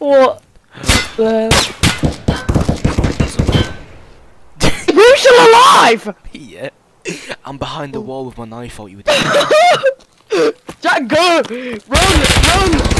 What? the- You're still alive! yeah. I'm behind the oh. wall with my knife Thought you would. Jack, go! Run! Run!